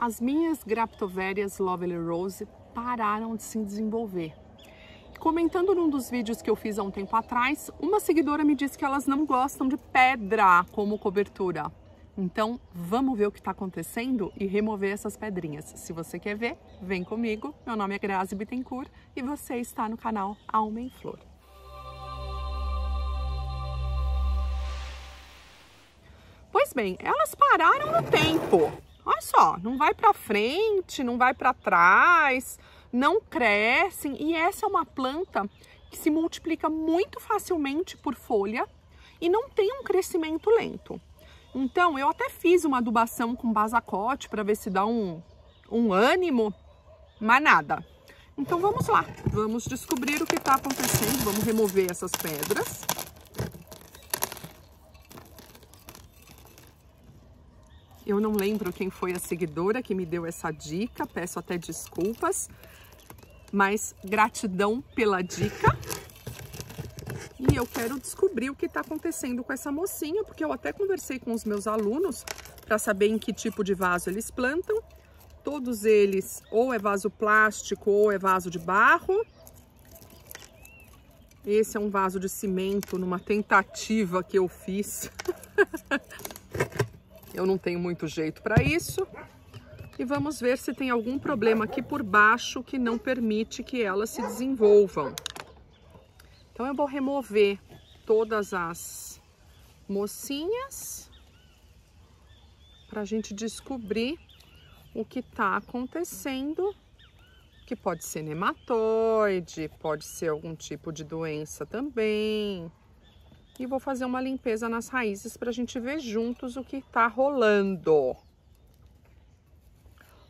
as minhas Graptoverias Lovely Rose pararam de se desenvolver. Comentando num dos vídeos que eu fiz há um tempo atrás, uma seguidora me disse que elas não gostam de pedra como cobertura. Então, vamos ver o que está acontecendo e remover essas pedrinhas. Se você quer ver, vem comigo. Meu nome é Grazi Bittencourt e você está no canal Alma em Flor. Pois bem, elas pararam no tempo. Olha só, não vai para frente, não vai para trás, não crescem e essa é uma planta que se multiplica muito facilmente por folha e não tem um crescimento lento. Então, eu até fiz uma adubação com basacote para ver se dá um, um ânimo, mas nada. Então, vamos lá. Vamos descobrir o que está acontecendo. Vamos remover essas pedras. Eu não lembro quem foi a seguidora que me deu essa dica, peço até desculpas, mas gratidão pela dica. E eu quero descobrir o que está acontecendo com essa mocinha, porque eu até conversei com os meus alunos para saber em que tipo de vaso eles plantam. Todos eles ou é vaso plástico ou é vaso de barro. Esse é um vaso de cimento numa tentativa que eu fiz. eu não tenho muito jeito para isso. E vamos ver se tem algum problema aqui por baixo que não permite que elas se desenvolvam. Então eu vou remover todas as mocinhas para a gente descobrir o que está acontecendo, que pode ser nematóide, pode ser algum tipo de doença também. E vou fazer uma limpeza nas raízes para a gente ver juntos o que está rolando.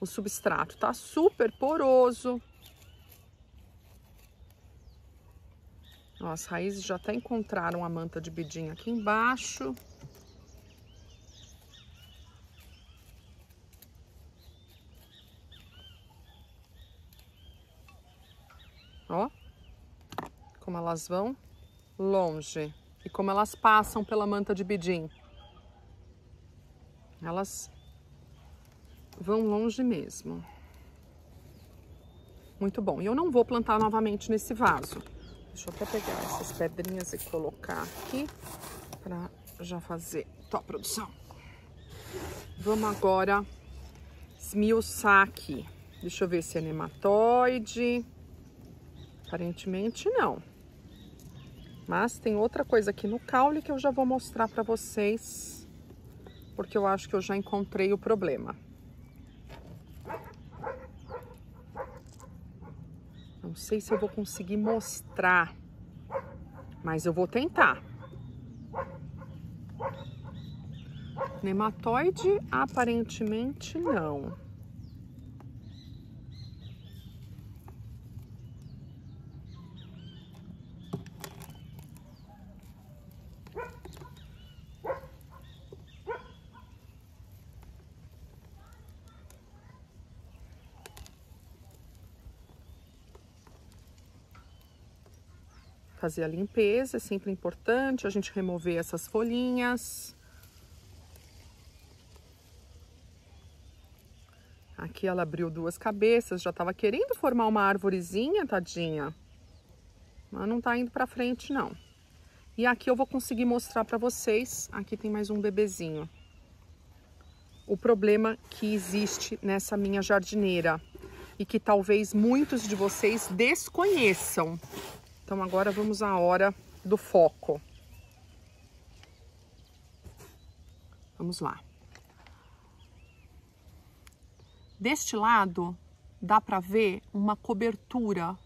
O substrato está super poroso, as raízes já até encontraram a manta de bidim aqui embaixo. Ó, como elas vão longe e como elas passam pela manta de bidim. Elas vão longe mesmo. Muito bom. E eu não vou plantar novamente nesse vaso. Deixa eu até pegar essas pedrinhas e colocar aqui para já fazer. Tó, produção. Vamos agora esmiuçar aqui. Deixa eu ver se é nematóide. Aparentemente não. Mas tem outra coisa aqui no caule que eu já vou mostrar para vocês. Porque eu acho que eu já encontrei o problema. Não sei se eu vou conseguir mostrar, mas eu vou tentar. Nematóide, aparentemente não. Fazer a limpeza, é sempre importante a gente remover essas folhinhas. Aqui ela abriu duas cabeças, já estava querendo formar uma árvorezinha, tadinha. Mas não tá indo para frente, não. E aqui eu vou conseguir mostrar para vocês, aqui tem mais um bebezinho. O problema que existe nessa minha jardineira e que talvez muitos de vocês desconheçam. Então agora vamos à hora do foco. Vamos lá. Deste lado dá para ver uma cobertura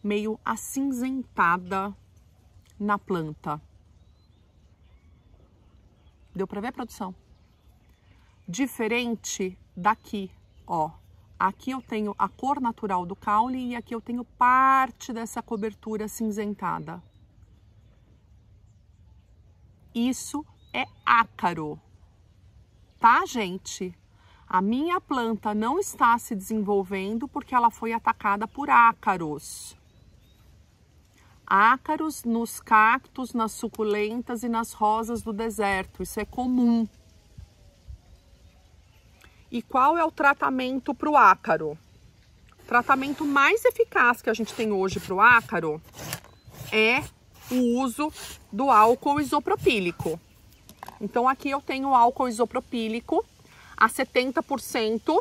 meio acinzentada na planta. Deu para ver, produção? Diferente daqui, ó. Aqui eu tenho a cor natural do caule e aqui eu tenho parte dessa cobertura cinzentada. Isso é ácaro, tá, gente? A minha planta não está se desenvolvendo porque ela foi atacada por ácaros. Ácaros nos cactos, nas suculentas e nas rosas do deserto. Isso é comum. E qual é o tratamento para o ácaro? O tratamento mais eficaz que a gente tem hoje para o ácaro é o uso do álcool isopropílico. Então aqui eu tenho álcool isopropílico a 70%.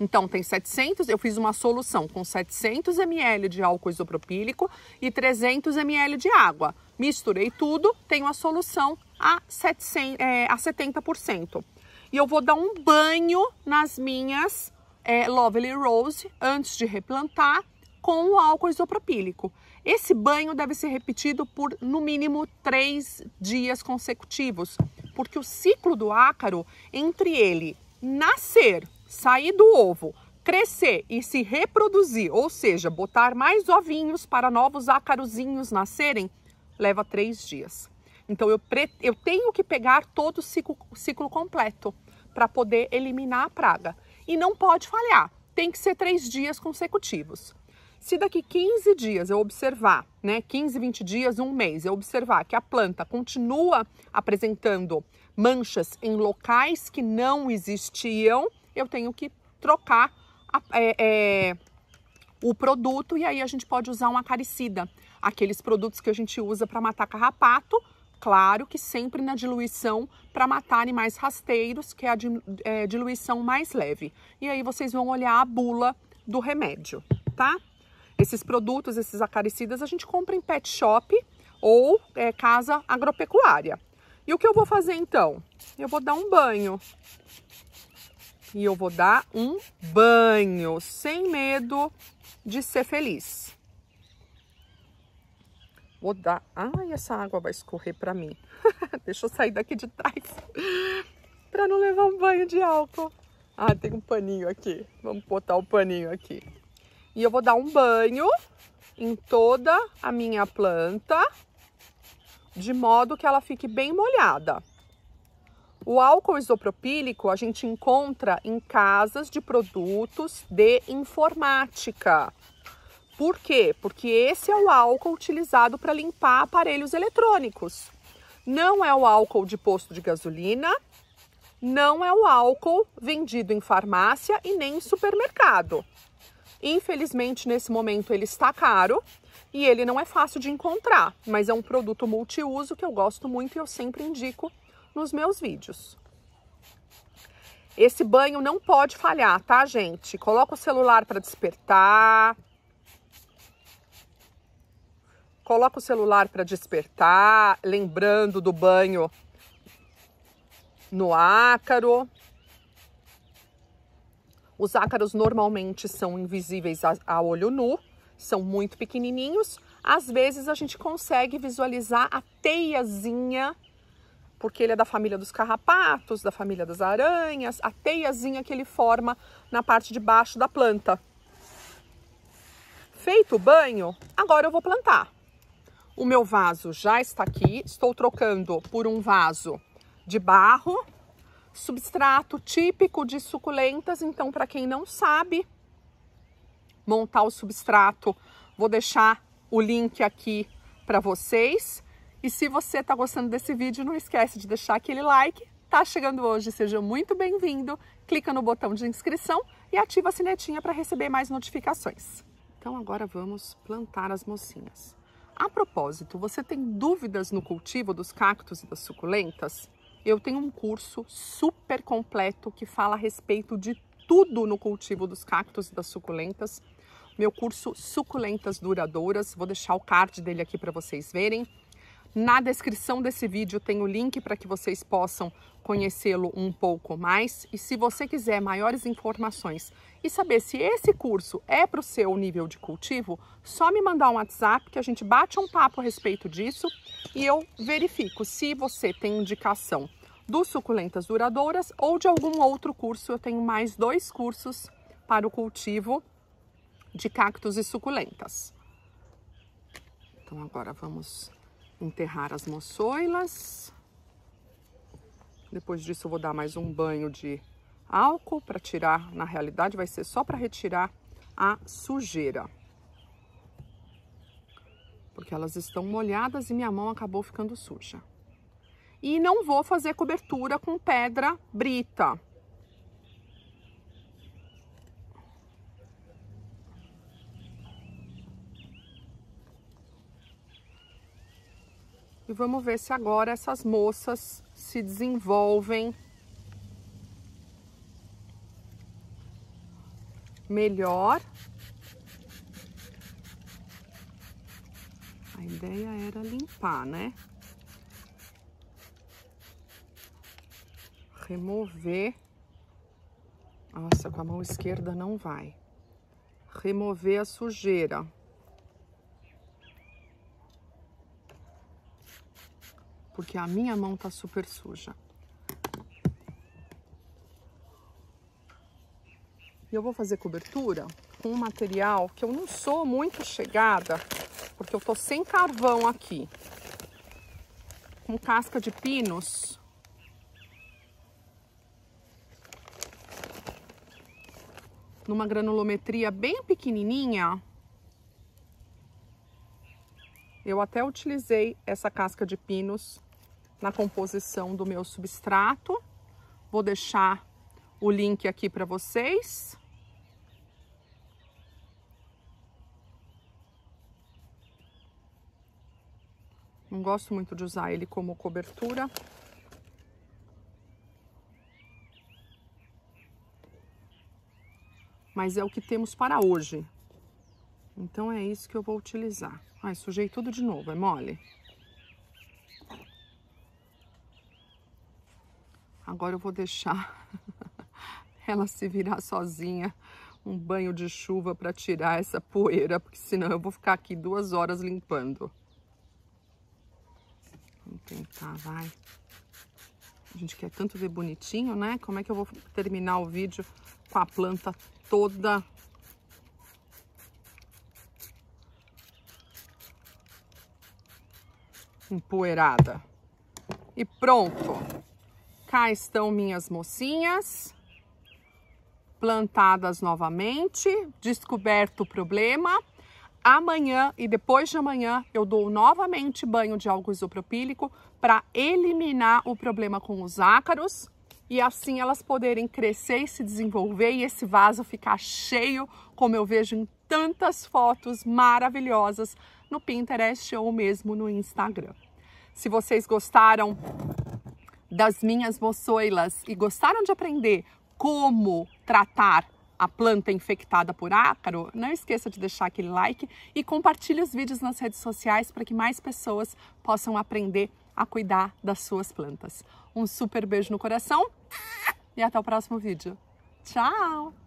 Então tem 700, eu fiz uma solução com 700 ml de álcool isopropílico e 300 ml de água. Misturei tudo, tenho a solução a, 700, é, a 70%. E eu vou dar um banho nas minhas é, Lovely Rose antes de replantar com o álcool isopropílico. Esse banho deve ser repetido por no mínimo três dias consecutivos, porque o ciclo do ácaro, entre ele nascer, sair do ovo, crescer e se reproduzir, ou seja, botar mais ovinhos para novos ácarozinhos nascerem, leva três dias. Então eu, eu tenho que pegar todo o ciclo, ciclo completo para poder eliminar a praga. E não pode falhar, tem que ser três dias consecutivos. Se daqui 15 dias eu observar, né, 15, 20 dias, um mês, eu observar que a planta continua apresentando manchas em locais que não existiam, eu tenho que trocar a, é, é, o produto e aí a gente pode usar um acaricida, aqueles produtos que a gente usa para matar carrapato, claro que sempre na diluição para matar animais rasteiros, que é a é, diluição mais leve. E aí vocês vão olhar a bula do remédio, tá? Esses produtos, esses acaricidas, a gente compra em pet shop ou é, casa agropecuária. E o que eu vou fazer então? Eu vou dar um banho. E eu vou dar um banho, sem medo de ser feliz. Vou dar... Ai, essa água vai escorrer para mim. Deixa eu sair daqui de trás para não levar um banho de álcool. Ah, tem um paninho aqui. Vamos botar o paninho aqui. E eu vou dar um banho em toda a minha planta, de modo que ela fique bem molhada. O álcool isopropílico a gente encontra em casas de produtos de informática. Por quê? Porque esse é o álcool utilizado para limpar aparelhos eletrônicos. Não é o álcool de posto de gasolina, não é o álcool vendido em farmácia e nem em supermercado. Infelizmente, nesse momento ele está caro e ele não é fácil de encontrar, mas é um produto multiuso que eu gosto muito e eu sempre indico nos meus vídeos. Esse banho não pode falhar, tá, gente? Coloca o celular para despertar. Coloca o celular para despertar, lembrando do banho no ácaro. Os ácaros normalmente são invisíveis a, a olho nu, são muito pequenininhos. Às vezes a gente consegue visualizar a teiazinha, porque ele é da família dos carrapatos, da família das aranhas, a teiazinha que ele forma na parte de baixo da planta. Feito o banho, agora eu vou plantar. O meu vaso já está aqui, estou trocando por um vaso de barro substrato típico de suculentas. Então, para quem não sabe montar o substrato, vou deixar o link aqui para vocês. E se você está gostando desse vídeo, não esquece de deixar aquele like. Tá chegando hoje, seja muito bem-vindo. Clica no botão de inscrição e ativa a sinetinha para receber mais notificações. Então agora vamos plantar as mocinhas. A propósito, você tem dúvidas no cultivo dos cactos e das suculentas? eu tenho um curso super completo que fala a respeito de tudo no cultivo dos cactos e das suculentas. Meu curso Suculentas Duradouras, vou deixar o card dele aqui para vocês verem. Na descrição desse vídeo tem o link para que vocês possam conhecê-lo um pouco mais. E se você quiser maiores informações e saber se esse curso é para o seu nível de cultivo, só me mandar um WhatsApp que a gente bate um papo a respeito disso e eu verifico se você tem indicação dos suculentas duradouras ou de algum outro curso. Eu tenho mais dois cursos para o cultivo de cactos e suculentas. Então agora vamos enterrar as moçoilas. Depois disso eu vou dar mais um banho de álcool para tirar, na realidade vai ser só para retirar a sujeira. Porque elas estão molhadas e minha mão acabou ficando suja. E não vou fazer cobertura com pedra brita. E vamos ver se agora essas moças se desenvolvem melhor. A ideia era limpar, né? Remover. Nossa, com a mão esquerda não vai. Remover a sujeira. Porque a minha mão tá super suja. E eu vou fazer cobertura com um material que eu não sou muito chegada, porque eu tô sem carvão aqui. Com casca de pinos. Numa granulometria bem pequenininha. Eu até utilizei essa casca de pinos na composição do meu substrato. Vou deixar o link aqui para vocês. Não gosto muito de usar ele como cobertura. Mas é o que temos para hoje. Então é isso que eu vou utilizar. Ai, sujei tudo de novo, é mole? Agora eu vou deixar ela se virar sozinha. Um banho de chuva para tirar essa poeira, porque senão eu vou ficar aqui duas horas limpando. Vamos tentar, vai. A gente quer tanto ver bonitinho, né? Como é que eu vou terminar o vídeo com a planta toda empoeirada. E pronto. Cá estão minhas mocinhas, plantadas novamente, descoberto o problema. Amanhã e depois de amanhã eu dou novamente banho de álcool isopropílico para eliminar o problema com os ácaros e assim elas poderem crescer e se desenvolver e esse vaso ficar cheio, como eu vejo em tantas fotos maravilhosas no Pinterest ou mesmo no Instagram. Se vocês gostaram das minhas moçoilas e gostaram de aprender como tratar a planta infectada por ácaro, não esqueça de deixar aquele like e compartilhe os vídeos nas redes sociais para que mais pessoas possam aprender a cuidar das suas plantas. Um super beijo no coração e até o próximo vídeo. Tchau!